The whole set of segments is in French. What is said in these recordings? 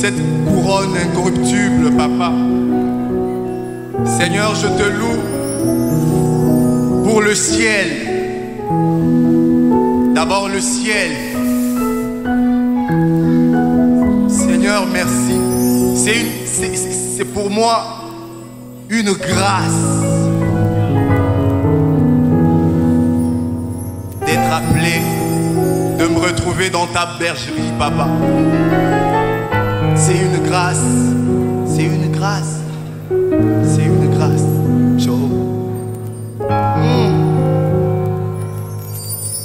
cette couronne incorruptible, papa. Seigneur, je te loue pour le ciel. D'abord le ciel. Seigneur, merci. C'est pour moi une grâce d'être appelé, de me retrouver dans ta bergerie, papa c'est une grâce, c'est une grâce.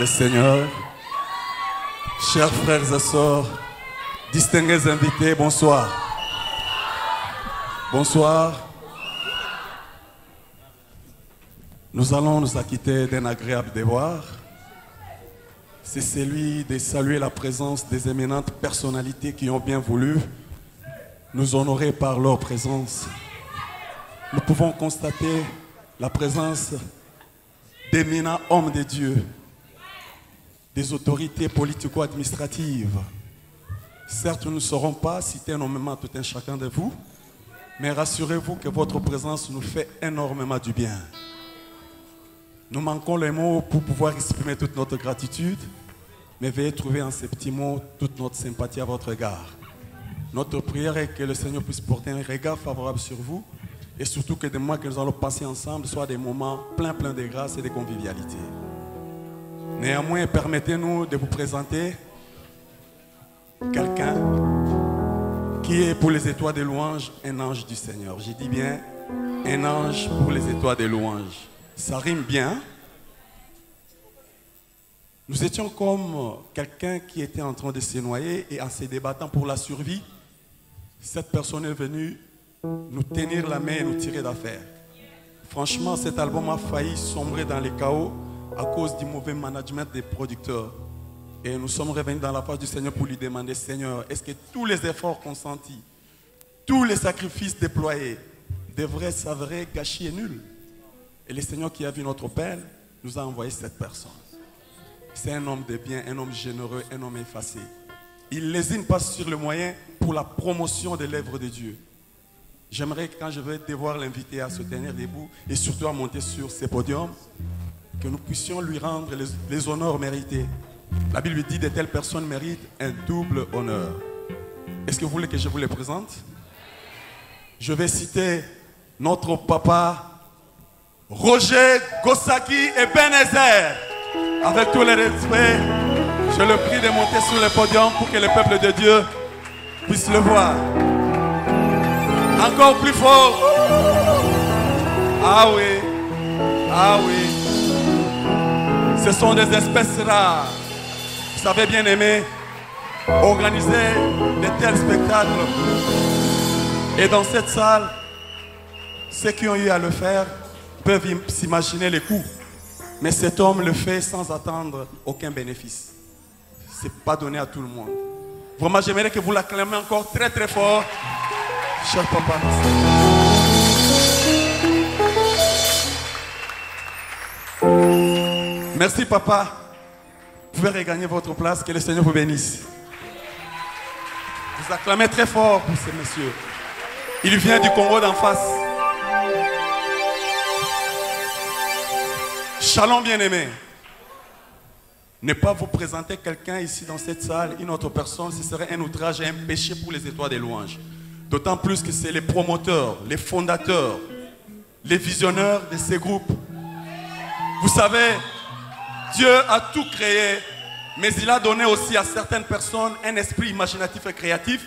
le Seigneur. Chers frères et sœurs, distingués invités, bonsoir. Bonsoir. Nous allons nous acquitter d'un agréable devoir. C'est celui de saluer la présence des éminentes personnalités qui ont bien voulu nous honorer par leur présence. Nous pouvons constater la présence d'éminents hommes de Dieu autorités politico-administratives. Certes, nous ne saurons pas citer énormément tout un chacun de vous, mais rassurez-vous que votre présence nous fait énormément du bien. Nous manquons les mots pour pouvoir exprimer toute notre gratitude, mais veuillez trouver en ces petits mots toute notre sympathie à votre égard. Notre prière est que le Seigneur puisse porter un regard favorable sur vous et surtout que des mois que nous allons passer ensemble soient des moments pleins, pleins de grâce et de convivialité. Néanmoins, permettez-nous de vous présenter quelqu'un qui est pour les étoiles de louange un ange du Seigneur. Je dis bien un ange pour les étoiles de louange. Ça rime bien. Nous étions comme quelqu'un qui était en train de se noyer et en se débattant pour la survie, cette personne est venue nous tenir la main et nous tirer d'affaire. Franchement, cet album a failli sombrer dans les chaos à cause du mauvais management des producteurs. Et nous sommes revenus dans la face du Seigneur pour lui demander, Seigneur, est-ce que tous les efforts consentis, tous les sacrifices déployés devraient s'avérer gâchis et nuls Et le Seigneur qui a vu notre peine nous a envoyé cette personne. C'est un homme de bien, un homme généreux, un homme effacé. Il lésine pas sur le moyen pour la promotion de l'œuvre de Dieu. J'aimerais quand je vais devoir l'inviter à se tenir debout et surtout à monter sur ce podiums que nous puissions lui rendre les, honneurs mérités. La Bible dit que de telles personnes méritent un double honneur. Est-ce que vous voulez que je vous les présente Je vais citer notre papa Roger Gosaki et Benezer. Avec tous les respects, je le prie de monter sur le podium pour que le peuple de Dieu puisse le voir. Encore plus fort. Ah oui. Ah oui. Ce sont des espèces rares. Vous savez, bien aimer organiser de tels spectacles. Et dans cette salle, ceux qui ont eu à le faire peuvent s'imaginer les coups. Mais cet homme le fait sans attendre aucun bénéfice. Ce n'est pas donné à tout le monde. Vraiment, j'aimerais que vous l'acclamez encore très très fort. Cher papa. Merci, papa. Vous pouvez regagner votre place. Que le Seigneur vous bénisse. Vous acclamez très fort pour ces monsieur. Il vient du Congo d'en face. Shalom bien-aimé. Ne pas vous présenter quelqu'un ici dans cette salle, une autre personne, ce serait un outrage et un péché pour les étoiles des louanges. D'autant plus que c'est les promoteurs, les fondateurs, les visionneurs de ces groupes. Vous savez, Dieu a tout créé, mais il a donné aussi à certaines personnes un esprit imaginatif et créatif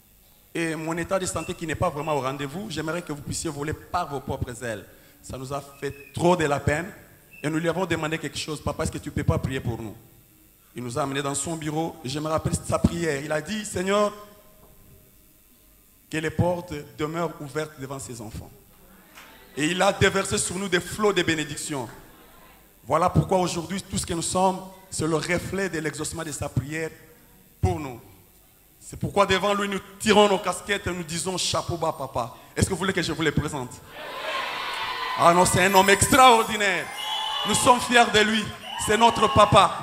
et mon état de santé qui n'est pas vraiment au rendez-vous, j'aimerais que vous puissiez voler par vos propres ailes. Ça nous a fait trop de la peine et nous lui avons demandé quelque chose. Papa, est-ce que tu ne peux pas prier pour nous Il nous a amené dans son bureau. Je me rappelle sa prière. Il a dit, Seigneur, que les portes demeurent ouvertes devant ses enfants. Et il a déversé sur nous des flots de bénédictions. Voilà pourquoi aujourd'hui, tout ce que nous sommes, c'est le reflet de l'exaucement de sa prière pour nous. C'est pourquoi devant lui, nous tirons nos casquettes et nous disons chapeau bas, papa. Est-ce que vous voulez que je vous les présente Ah non, c'est un homme extraordinaire. Nous sommes fiers de lui. C'est notre papa.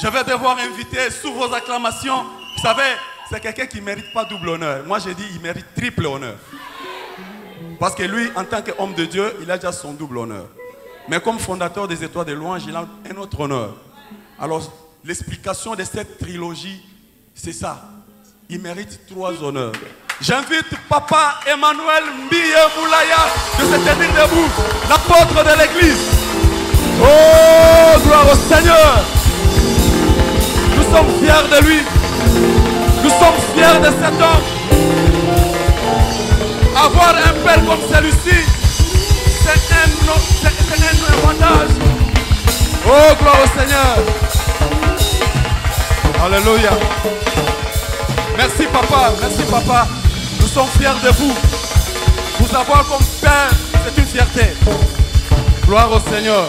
Je vais devoir inviter sous vos acclamations. Vous savez, c'est quelqu'un qui ne mérite pas double honneur. Moi, j'ai dit, il mérite triple honneur. Parce que lui, en tant qu'homme de Dieu, il a déjà son double honneur. Mais comme fondateur des étoiles de louange, j'ai un autre honneur. Alors, l'explication de cette trilogie, c'est ça. Il mérite trois honneurs. J'invite Papa Emmanuel Mbiye Moulaya de se tenir debout, l'apôtre de l'Église. Oh, gloire au Seigneur. Nous sommes fiers de lui. Nous sommes fiers de cet homme. Avoir un père comme celui-ci, c'est un, avantage. Oh, gloire au Seigneur. Alléluia. Merci papa, merci papa. Nous sommes fiers de vous. Vous avoir comme père, c'est une fierté. Gloire au Seigneur.